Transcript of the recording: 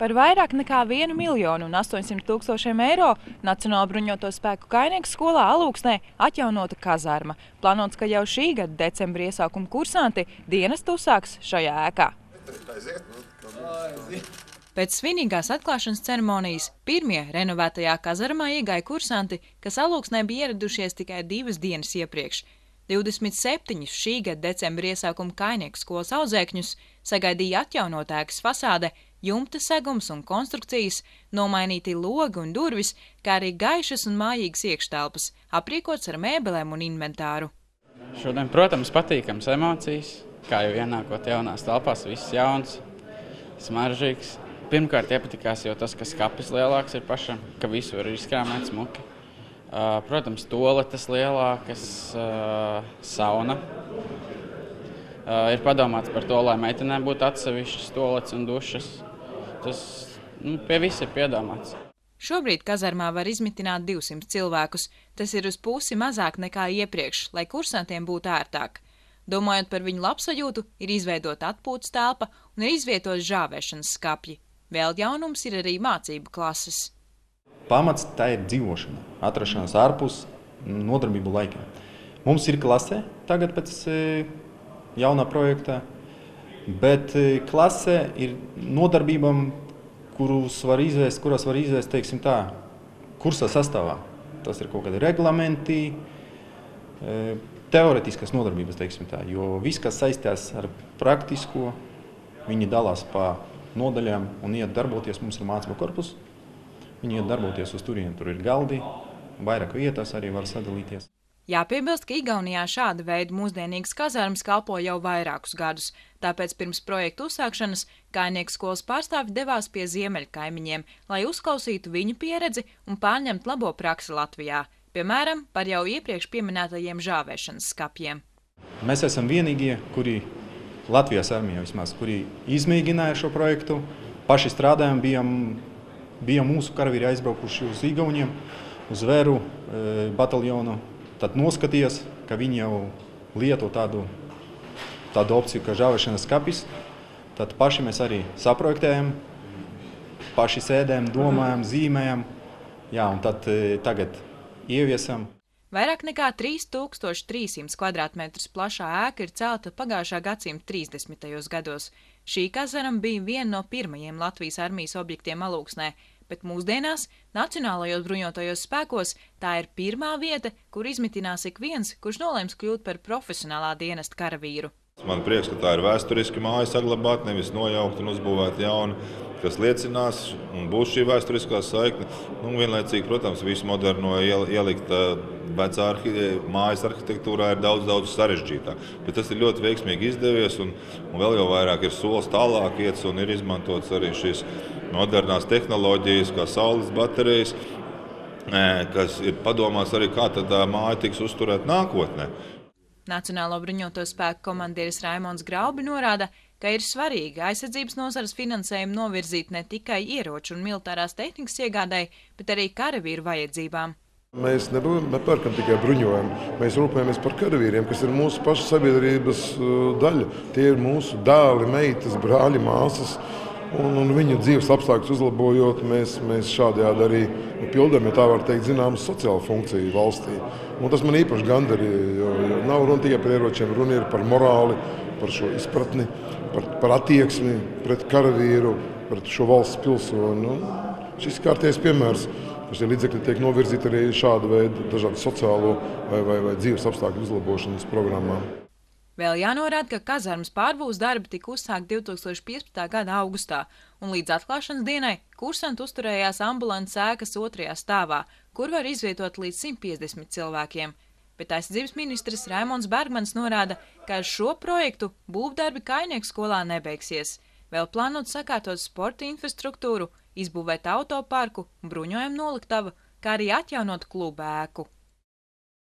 Par vairāk nekā 1 miljonu un 800 tūkstošiem eiro Nacionāla bruņoto spēku kainieku skolā Alūksnē atjaunota kazarma. Plānots, ka jau šī gada decembra iesākuma kursanti dienestu uzsāks šajā ēkā. Pēc svinīgās atklāšanas ceremonijas pirmie renovētajā kazarmā iegāja kursanti, kas Alūksnē bija ieradušies tikai divas dienas iepriekš. 27 šī gada decembra iesākuma kainieku skolas audzēkņus sagaidīja atjaunot ēkas fasāde – jumta segums un konstrukcijas, nomainīti logi un durvis, kā arī gaišas un mājīgas iekštelpas, aprīkots ar mēbelēm un inventāru. Šodien, protams, patīkams emocijas, kā jau ienākot jaunās telpās, viss jauns, smaržīgs. Pirmkārt, iepatikās jau tas, ka skapis lielāks ir pašam, ka visu var izkrāmēt smuki. Protams, toaletes lielākas, sauna. Ir padomāts par to, lai meitenēm būtu atsevišķas toaletes un dušas tas nu, pie visa ir piedāvāts. Šobrīd kazarmā var izmitināt 200 cilvēkus. Tas ir uz pusi mazāk nekā iepriekš, lai kursantiem būtu ērtāk. Domājot par viņu labsajūtu, ir izveidota atpūtas telpa un ir izvietotas žāvēšanas skapji. Vēl jaunums ir arī mācību klases. Pamats tā ir dzīvošana, atrašanās ārpus nodarbību laikā. Mums ir klasē tagad pēc e, jaunā projekta Bet e, klasē ir nodarbībām, kurus var izvērst, kuras var izvērst, teiksim tā, kursā sastāvā. Tas ir kaut kādi reglamenti, e, teoretiskas nodarbības, teiksim tā, jo viss, kas saistās ar praktisko, viņi dalās pa nodaļām un iet darboties, mums ir mācība korpus, viņi iet darboties uz turieni, tur ir galdi, vairāk vietas arī var sadalīties. Jāpiebilst, ka Igaunijā šāda veida mūsdienīgas kazarmas kalpo jau vairākus gadus, tāpēc pirms projektu uzsākšanas kainieku skolas pārstāvi devās pie ziemeļu kaimiņiem, lai uzklausītu viņu pieredzi un pārņemt labo praksi Latvijā, piemēram, par jau iepriekš pieminētajiem žāvēšanas skapjiem. Mēs esam vienīgie, kuri Latvijas armijā vismaz, kuri izmēģināja šo projektu, paši strādājam, bijām, bijām mūsu karavīri aizbraukuši uz Igauniem, uz Vēru e, bataljonu, tad noskaties, ka viņi jau lieto tādu, tādu opciju, kā žāvēšanas kapis, tad paši mēs arī saprojektējam, paši sēdējam, domājam, zīmējam, jā, un tad e, tagad ieviesam. Vairāk nekā 3300 km2 plašā ēka ir celta pagājušā gadsimta 30. gados. Šī kazarama bija viena no pirmajiem Latvijas armijas objektiem Alūksnē, bet mūsdienās Nacionālajos bruņotajos spēkos tā ir pirmā vieta, kur izmitinās ik viens, kurš nolēms kļūt par profesionālā dienesta karavīru. Man prieks, ka tā ir vēsturiski māja saglabāta, nevis nojaukt un uzbūvēt jaunu, kas liecinās un būs šī vēsturiskā saikne. Nu, vienlaicīgi, protams, visu moderno ielikt vecā arhi mājas arhitektūrā ir daudz, daudz sarežģītāk. Bet tas ir ļoti veiksmīgi izdevies un, un vēl jau vairāk ir solis tālāk iets un ir izmantots arī šīs modernās tehnoloģijas, kā saules baterijas, kas ir padomās arī, kā tā māja tiks uzturēta nākotnē. Nacionālo bruņoto spēku komandieris Raimons Graubi norāda, ka ir svarīgi aizsardzības nozares finansējumu novirzīt ne tikai ieroču un militārās tehnikas iegādai, bet arī karavīru vajadzībām. Mēs nepērkam tikai bruņojumu, mēs rūpējamies par karavīriem, kas ir mūsu pašu sabiedrības daļa. Tie ir mūsu dēli, meitas, brāļi, māsas. Un, un viņu dzīves apstākļus uzlabojot, mēs, mēs šādējādi arī pildām, ja tā var teikt, zināmu sociālu funkciju valstī. Un tas man īpaši gandarīja, jo, jo nav runa tikai par ieročiem, runa ir par morāli, par šo izpratni, par, par attieksmi pret karavīru, pret šo valsts pilsoni. Šis ir kārtējs piemērs. Šie līdzekļi tiek novirzīti arī šāda veida dažādu sociālo vai, vai, vai dzīves apstākļu uzlabošanas programmām. Vēl jānorāda, ka kazarmas pārbūves darbi tika uzsākti 2015. gada augustā, un līdz atklāšanas dienai kursanti uzturējās ambulances ēkas otrajā stāvā, kur var izvietot līdz 150 cilvēkiem. Bet aizsardzības ministrs Raimons Bergmans norāda, ka ar šo projektu būvdarbi kainieku skolā nebeigsies. Vēl plānot sakārtot sporta infrastruktūru, izbūvēt autoparku, bruņojumu noliktavu, kā arī atjaunot klubu ēku.